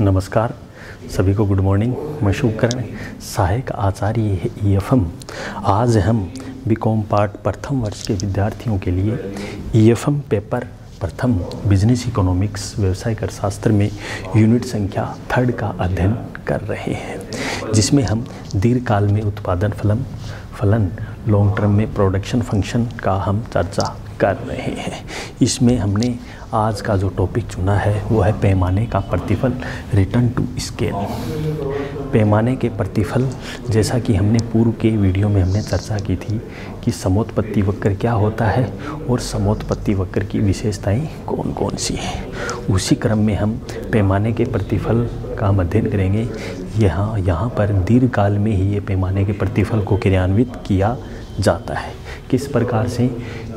नमस्कार। सभी को गुड मॉर्निंग। मैं शुभकरण, सहायक आचार्य ई एफ़ एम आज हम बीकॉम पार्ट प्रथम वर्ष के विद्यार्थियों के लिए ई एफ़ एम पेपर प्रथम बिज़नेस इकोनॉमिक्स व्यवसाय कर शास्त्र में यूनिट संख्या थर्ड का अध्ययन कर रहे हैं, जिसमें हम दीर्घकाल में उत्पादन फलन फलन लॉन्ग टर्म में प्रोडक्शन फ़ंक्शन का हम चर्चा कर रहे हैं। इसमें हमने आज का जो टॉपिक चुना है, वो है पैमाने का प्रतिफल रिटर्न टू स्केल पैमाने के प्रतिफल, जैसा कि हमने पूर्व के वीडियो में हमने चर्चा की थी कि समोत्पत्ति वक्र क्या होता है और समोत्पत्ति वक्र की विशेषताएँ कौन कौन सी हैं। उसी क्रम में हम पैमाने के प्रतिफल का हम अध्ययन करेंगे। यहाँ यहाँ पर दीर्घकाल में ही ये पैमाने के प्रतिफल को क्रियान्वित किया जाता है। किस प्रकार से?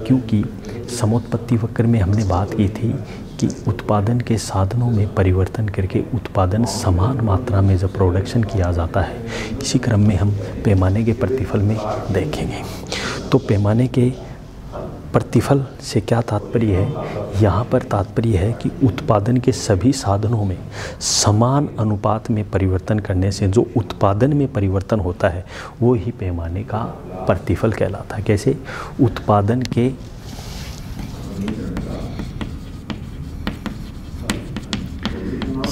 क्योंकि समोत्पत्ति वक्र में हमने बात की थी कि उत्पादन के साधनों में परिवर्तन करके उत्पादन समान मात्रा में जब प्रोडक्शन किया जाता है, इसी क्रम में हम पैमाने के प्रतिफल में देखेंगे। तो पैमाने के प्रतिफल से क्या तात्पर्य है? यहाँ पर तात्पर्य है कि उत्पादन के सभी साधनों में समान अनुपात में परिवर्तन करने से जो उत्पादन में परिवर्तन होता है, वो ही पैमाने का प्रतिफल कहलाता है। कैसे? उत्पादन के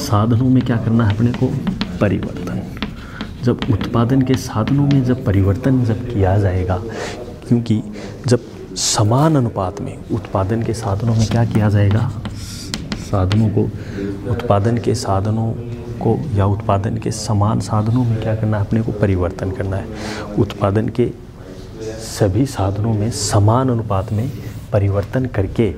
साधनों में क्या करना है अपने को? परिवर्तन। जब उत्पादन के साधनों में जब परिवर्तन जब किया जाएगा, क्योंकि जब समान अनुपात में उत्पादन के साधनों में क्या किया जाएगा? साधनों को, उत्पादन के साधनों को या उत्पादन के समान साधनों में क्या करना है? अपने को परिवर्तन करना है। उत्पादन के सभी साधनों में समान अनुपात में परिवर्तन करके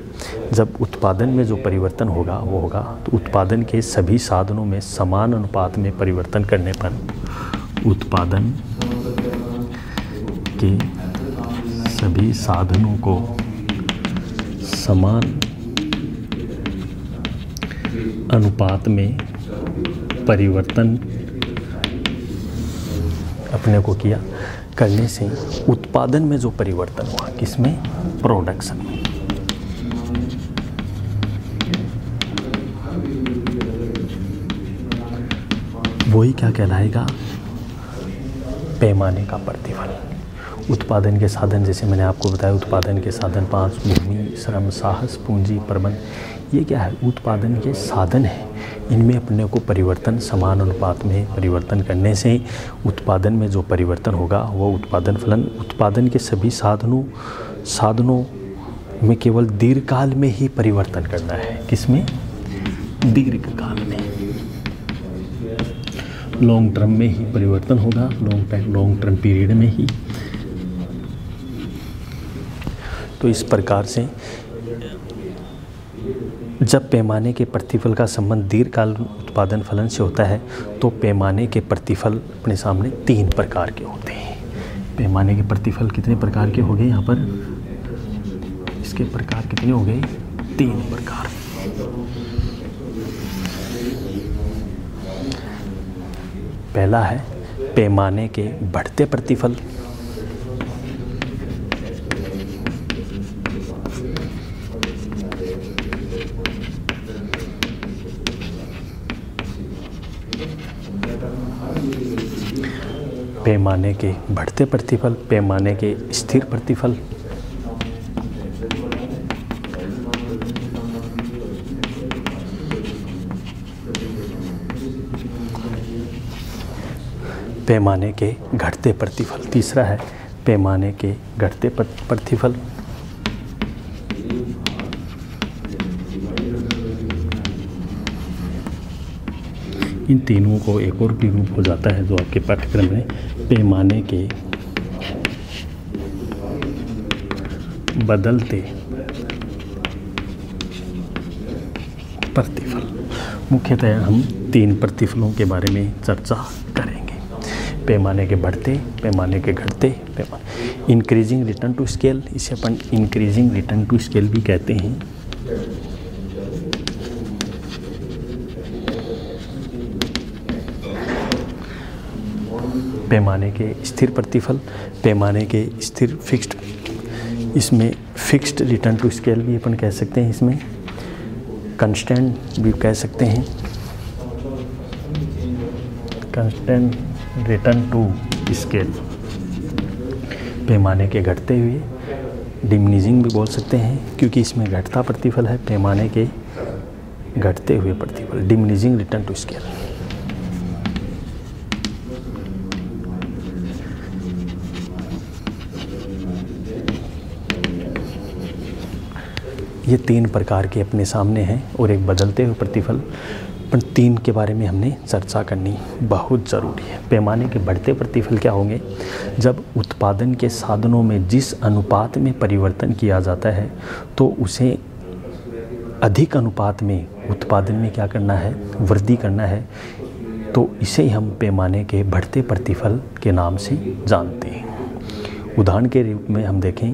जब उत्पादन में जो परिवर्तन होगा, वो होगा तो उत्पादन के सभी साधनों में समान अनुपात में परिवर्तन करने पर उत्पादन के सभी साधनों को समान अनुपात में परिवर्तन अपने को किया। करने से उत्पादन में जो परिवर्तन हुआ, किसमें? प्रोडक्शन में। वही क्या कहलाएगा? पैमाने का प्रतिफल। उत्पादन के साधन, जैसे मैंने आपको बताया, उत्पादन के साधन, पाँच, भूमि, श्रम, साहस, पूंजी, प्रबंध, ये क्या है? उत्पादन के साधन हैं। इनमें अपने को परिवर्तन, समान अनुपात में परिवर्तन करने से उत्पादन में जो परिवर्तन होगा वह उत्पादन फलन, उत्पादन के सभी साधनों साधनों में केवल दीर्घकाल में ही परिवर्तन करना है। किसमें दीर्घकाल में। लॉन्ग टर्म में ही परिवर्तन होगा लॉन्ग लॉन्ग टर्म पीरियड में ही। तो इस प्रकार से जब पैमाने के प्रतिफल का संबंध दीर्घकाल उत्पादन फलन से होता है तो पैमाने के प्रतिफल अपने सामने तीन प्रकार के होते हैं। पैमाने के प्रतिफल कितने प्रकार के हो गए यहाँ पर? इसके प्रकार कितने हो गए? तीन प्रकार। पहला है, पैमाने के बढ़ते प्रतिफल। पैमाने के बढ़ते प्रतिफल, पैमाने के स्थिर प्रतिफल। पैमाने के घटते प्रतिफल तीसरा है। पैमाने के घटते प्रतिफल इन तीनों को एक और भी रूप हो जाता है जो आपके पाठ्यक्रम में पैमाने के बदलते प्रतिफल। मुख्यतः हम तीन प्रतिफलों के बारे में चर्चा करेंगे। पैमाने के बढ़ते, पैमाने के घटते इंक्रीजिंग रिटर्न टू स्केल इसे अपन इंक्रीजिंग रिटर्न टू स्केल भी कहते हैं। पैमाने के स्थिर प्रतिफल, पैमाने के स्थिर फिक्स्ड इसमें फिक्स्ड रिटर्न टू स्केल भी अपन कह सकते हैं इसमें। कंस्टेंट भी कह सकते हैं। कंस्टेंट रिटर्न टू स्केल पैमाने के घटते हुए डिमनीजिंग भी बोल सकते हैं, क्योंकि इसमें घटता प्रतिफल है, पैमाने के घटते हुए प्रतिफल। डिमनीजिंग रिटर्न टू स्केल ये तीन प्रकार के अपने सामने हैं और एक बदलते हुए प्रतिफल। पर तीन के बारे में हमने चर्चा करनी बहुत ज़रूरी है। पैमाने के बढ़ते प्रतिफल क्या होंगे? जब उत्पादन के साधनों में जिस अनुपात में परिवर्तन किया जाता है तो उसे अधिक अनुपात में उत्पादन में क्या करना है? वृद्धि करना है। तो इसे हम पैमाने के बढ़ते प्रतिफल के नाम से जानते हैं। उदाहरण के रूप में हम देखें,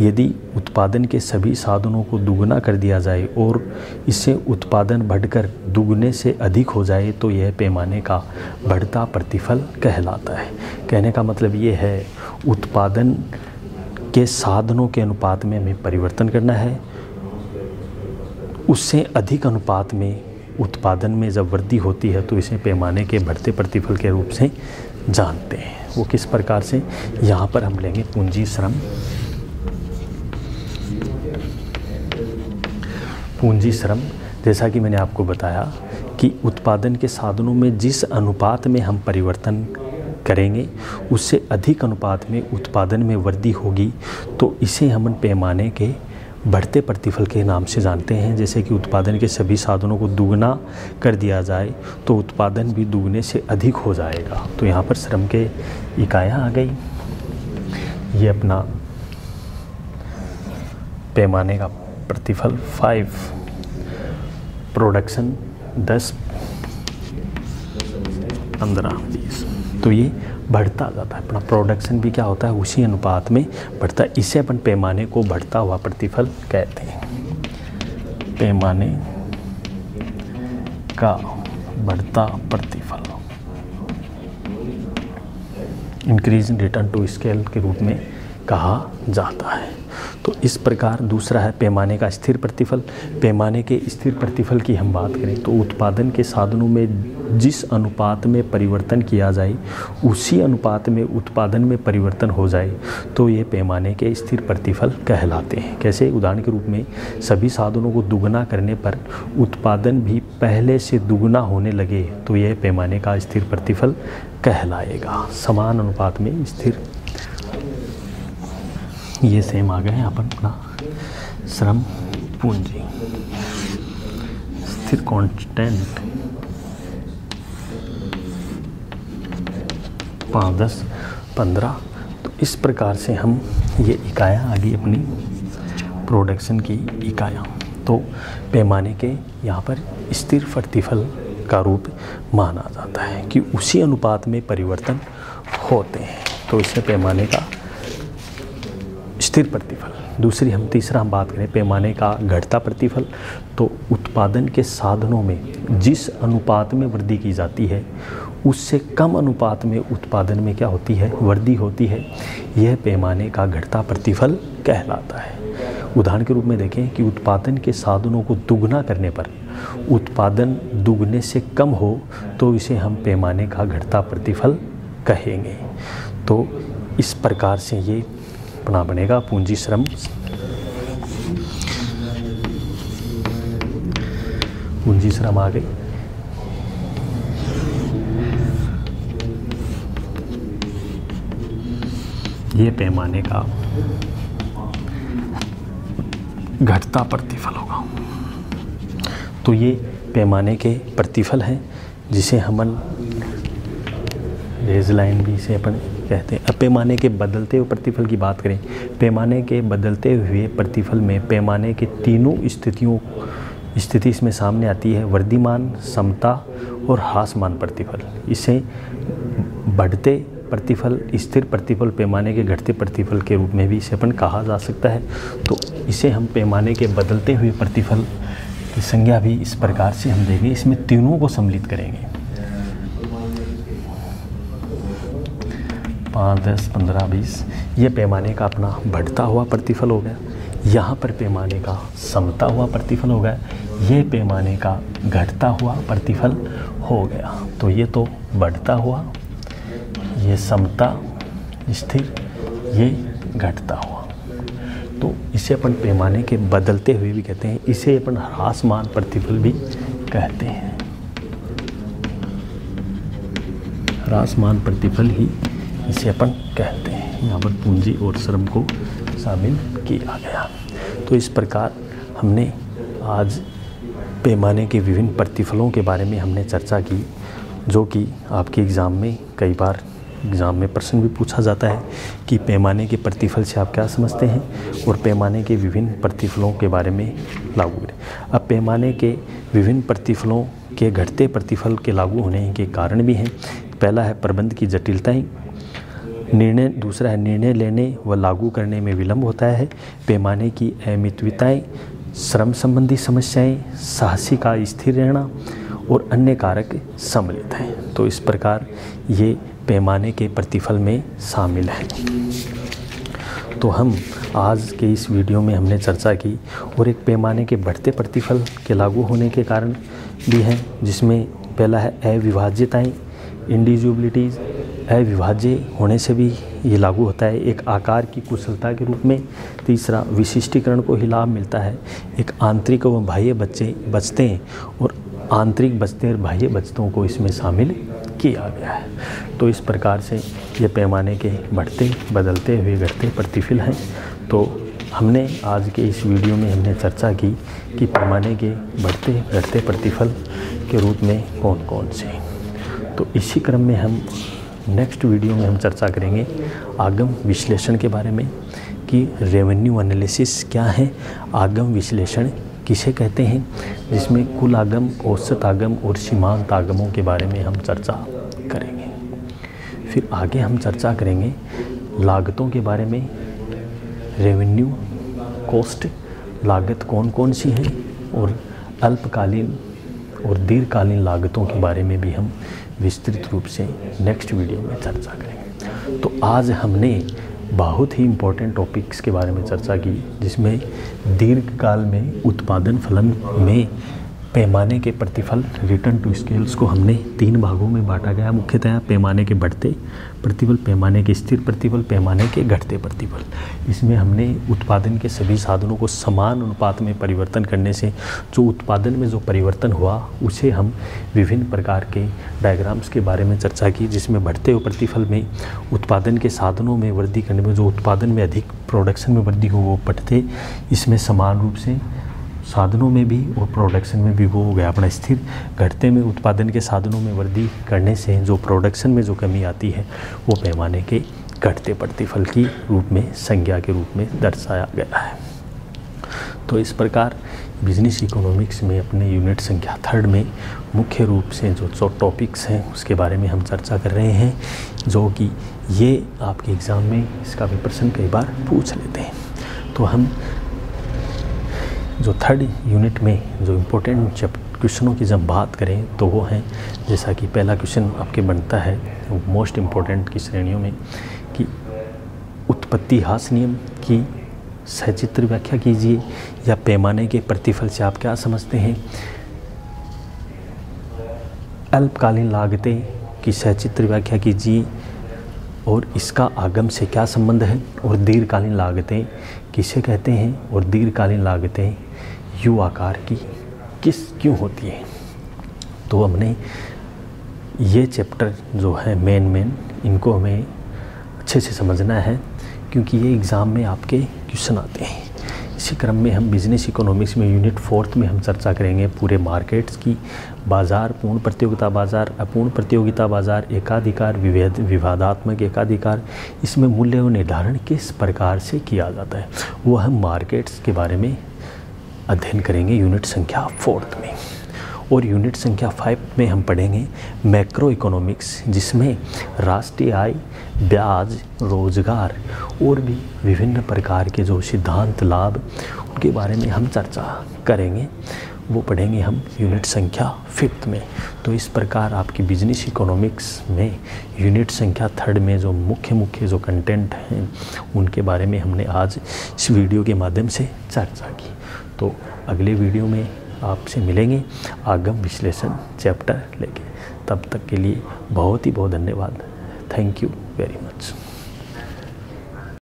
यदि उत्पादन के सभी साधनों को दुगना कर दिया जाए और इससे उत्पादन बढ़कर दुगने से अधिक हो जाए तो यह पैमाने का बढ़ता प्रतिफल कहलाता है। कहने का मतलब ये है, उत्पादन के साधनों के अनुपात में हमें परिवर्तन करना है। उससे अधिक अनुपात में उत्पादन में जब वृद्धि होती है तो इसे पैमाने के बढ़ते प्रतिफल के रूप से जानते हैं। वो किस प्रकार से यहाँ पर हम लेंगे पूंजी श्रम? पूंजी श्रम, जैसा कि मैंने आपको बताया कि उत्पादन के साधनों में जिस अनुपात में हम परिवर्तन करेंगे, उससे अधिक अनुपात में उत्पादन में वृद्धि होगी तो इसे हम पैमाने के बढ़ते प्रतिफल के नाम से जानते हैं, जैसे कि उत्पादन के सभी साधनों को दुगना कर दिया जाए तो उत्पादन भी दुगने से अधिक हो जाएगा। तो यहाँ पर श्रम के इकाइयाँ आ गई। ये अपना पैमाने का प्रतिफल फाइव प्रोडक्शन दस, पंद्रह, बीस। तो ये बढ़ता जाता है। अपना प्रोडक्शन भी क्या होता है, उसी अनुपात में बढ़ता है। इसे अपन पैमाने को बढ़ता हुआ प्रतिफल कहते हैं। पैमाने का बढ़ता प्रतिफल। इंक्रीज रिटर्न टू स्केल के रूप में कहा जाता है। तो इस प्रकार दूसरा है पैमाने का स्थिर प्रतिफल। पैमाने के स्थिर प्रतिफल की हम बात करें तो उत्पादन के साधनों में जिस अनुपात में परिवर्तन किया जाए, उसी अनुपात में उत्पादन में परिवर्तन हो जाए तो ये पैमाने के स्थिर प्रतिफल कहलाते हैं। कैसे? उदाहरण के रूप में सभी साधनों को दुगना करने पर उत्पादन भी पहले से दुगना होने लगे तो यह पैमाने का स्थिर प्रतिफल कहलाएगा। समान अनुपात में स्थिर ये सेम आ गया गए अपन अपना श्रम पूंजी। स्थिर कांस्टेंट पाँच, दस, पंद्रह। तो इस प्रकार से हम ये इकाया आ गई अपनी प्रोडक्शन की इकाया तो पैमाने के यहाँ पर स्थिर प्रतिफल का रूप माना जाता है कि उसी अनुपात में परिवर्तन होते हैं। तो इससे पैमाने का स्थिर प्रतिफल। दूसरी हम तीसरा हम बात करें पैमाने का घटता प्रतिफल तो उत्पादन के साधनों में जिस अनुपात में वृद्धि की जाती है, उससे कम अनुपात में उत्पादन में क्या होती है? वृद्धि होती है। यह पैमाने का घटता प्रतिफल कहलाता है। उदाहरण के रूप में देखें कि उत्पादन के साधनों को दुगना करने पर उत्पादन दुगने से कम हो तो इसे हम पैमाने का घटता प्रतिफल कहेंगे। तो इस प्रकार से ये अपना बनेगा पूंजी श्रम। पूंजी श्रम आ गई ये पैमाने का घटता प्रतिफल होगा। तो ये पैमाने के प्रतिफल हैं, जिसे हमन रेज लाइन भी से अपन कहते हैं। अब पैमाने के बदलते हुए प्रतिफल की बात करें, पैमाने के बदलते हुए प्रतिफल में पैमाने के तीनों स्थितियों, स्थिति इसमें सामने आती है, वर्धिमान, समता और हासमान प्रतिफल। इसे बढ़ते प्रतिफल, स्थिर प्रतिफल, पैमाने के घटते प्रतिफल के रूप में भी इसे अपन कहा जा सकता है। तो इसे हम पैमाने के बदलते हुए प्रतिफल की संज्ञा भी इस प्रकार से हम देंगे इसमें तीनों को सम्मिलित करेंगे। पाँच, दस, पंद्रह, बीस, ये पैमाने का अपना बढ़ता हुआ प्रतिफल हो गया। यहाँ पर पैमाने का समता हुआ प्रतिफल हो गया। ये पैमाने का घटता हुआ प्रतिफल हो गया। तो ये तो बढ़ता हुआ, ये समता स्थिर, ये घटता हुआ। तो इसे अपन पैमाने के बदलते हुए भी कहते हैं। इसे अपन ह्रासमान प्रतिफल भी कहते हैं। ह्रासमान प्रतिफल ही इसे अपन कहते हैं। यहाँ पर पूंजी और श्रम को शामिल किया गया। तो इस प्रकार हमने आज पैमाने के विभिन्न प्रतिफलों के बारे में हमने चर्चा की, जो कि आपके एग्ज़ाम में कई बार एग्ज़ाम में प्रश्न भी पूछा जाता है कि पैमाने के प्रतिफल से आप क्या समझते हैं और पैमाने के विभिन्न प्रतिफलों के बारे में लागू करें। अब पैमाने के विभिन्न प्रतिफलों के घटते प्रतिफल के लागू होने के कारण भी हैं। पहला है प्रबंध की जटिलताएँ निर्णय, दूसरा है, निर्णय लेने व लागू करने में विलंब होता है। पैमाने की अमितविताएँ, श्रम संबंधी समस्याएँ, साहसी का स्थिर रहना और अन्य कारक सम्मिलित हैं। तो इस प्रकार ये पैमाने के प्रतिफल में शामिल है। तो हम आज के इस वीडियो में हमने चर्चा की और एक पैमाने के बढ़ते प्रतिफल के लागू होने के कारण भी हैं, जिसमें पहला है अविभाज्यताएँ, इंडिविजुअलिटीज़ अविभाज्य होने से भी ये लागू होता है। एक आकार की कुशलता के रूप में तीसरा विशिष्टीकरण को ही लाभ मिलता है। एक आंतरिक व बाह्य बच्चे, बचते हैं और आंतरिक बचते और बाह्य बचतों को इसमें शामिल किया गया है। तो इस प्रकार से ये पैमाने के बढ़ते, बदलते हुए घटते प्रतिफल हैं। तो हमने आज के इस वीडियो में हमने चर्चा की कि पैमाने के बढ़ते, घटते प्रतिफल के रूप में कौन कौन से तो इसी क्रम में हम नेक्स्ट वीडियो में हम चर्चा करेंगे आगम विश्लेषण के बारे में कि रेवेन्यू एनालिसिस क्या है, आगम विश्लेषण किसे कहते हैं, जिसमें कुल आगम, औसत आगम और सीमांत आगमों के बारे में हम चर्चा करेंगे। फिर आगे हम चर्चा करेंगे लागतों के बारे में। रेवेन्यू कॉस्ट लागत कौन कौन सी है और अल्पकालीन और दीर्घकालीन लागतों के बारे में भी हम विस्तृत रूप से नेक्स्ट वीडियो में चर्चा करेंगे। तो आज हमने बहुत ही इम्पोर्टेंट टॉपिक्स के बारे में चर्चा की, जिसमें दीर्घकाल में उत्पादन फलन में पैमाने के प्रतिफल रिटर्न टू स्केल्स को हमने तीन भागों में बांटा गया। मुख्यतः पैमाने के बढ़ते प्रतिफल, पैमाने के स्थिर प्रतिफल, पैमाने के घटते प्रतिफल। इसमें हमने उत्पादन के सभी साधनों को समान अनुपात में परिवर्तन करने से जो उत्पादन में जो परिवर्तन हुआ, उसे हम विभिन्न प्रकार के डायग्राम्स के बारे में चर्चा की, जिसमें बढ़ते हुए प्रतिफल में, उत्पादन के साधनों में वृद्धि करने में, जो उत्पादन में अधिक प्रोडक्शन में वृद्धि हो, वो बढ़ते। इसमें समान रूप से साधनों में भी और प्रोडक्शन में भी वो हो गया। अपना स्थिर घटते में, उत्पादन के साधनों में वृद्धि करने से जो प्रोडक्शन में जो कमी आती है, वो पैमाने के घटते प्रतिफल की रूप में, संज्ञा के रूप में दर्शाया गया है। तो इस प्रकार बिज़नेस इकोनॉमिक्स में अपने यूनिट संख्या थर्ड में मुख्य रूप से जो जो टॉपिक्स हैं, उसके बारे में हम चर्चा कर रहे हैं, जो कि ये आपके एग्ज़ाम में इसका भी प्रश्न कई बार पूछ लेते हैं। तो हम जो थर्ड यूनिट में जो इम्पोर्टेंट क्वेश्चनों की जब बात करें तो वो हैं, जैसा कि पहला क्वेश्चन आपके बनता है मोस्ट इम्पोर्टेंट की श्रेणियों में, कि उत्पत्ति हास नियम की सचित्र व्याख्या कीजिए या पैमाने के प्रतिफल से आप क्या समझते हैं? अल्पकालीन लागतें की सचित्र व्याख्या कीजिए और इसका आगम से क्या संबंध है? और दीर्घकालीन लागतें किसे कहते हैं? और दीर्घकालीन लागतें यू आकार की किस क्यों होती है? तो हमने ये चैप्टर जो है मेन मेन इनको हमें अच्छे से समझना है, क्योंकि ये एग्ज़ाम में आपके क्वेश्चन आते हैं। इसी क्रम में हम बिज़नेस इकोनॉमिक्स में यूनिट फोर्थ में हम चर्चा करेंगे पूरे मार्केट्स की। बाज़ार, पूर्ण प्रतियोगिता बाज़ार, अपूर्ण प्रतियोगिता बाज़ार, एकाधिकार, विभेद, विवादात्मक एकाधिकार, इसमें मूल्य निर्धारण किस प्रकार से किया जाता है वह हम मार्केट्स के बारे में अध्ययन करेंगे यूनिट संख्या फोर्थ में। और यूनिट संख्या फाइव में हम पढ़ेंगे मैक्रो इकोनॉमिक्स जिसमें राष्ट्रीय आय, ब्याज, रोज़गार और भी विभिन्न प्रकार के जो सिद्धांत, लाभ, उनके बारे में हम चर्चा करेंगे। वो पढ़ेंगे हम यूनिट संख्या फिफ्थ में। तो इस प्रकार आपकी बिज़नेस इकोनॉमिक्स में यूनिट संख्या थर्ड में जो मुख्य मुख्य जो कंटेंट हैं, उनके बारे में हमने आज इस वीडियो के माध्यम से चर्चा की। तो अगले वीडियो में आपसे मिलेंगे। आगम विश्लेषण चैप्टर लेके। तब तक के लिए बहुत ही बहुत धन्यवाद। Thank you very much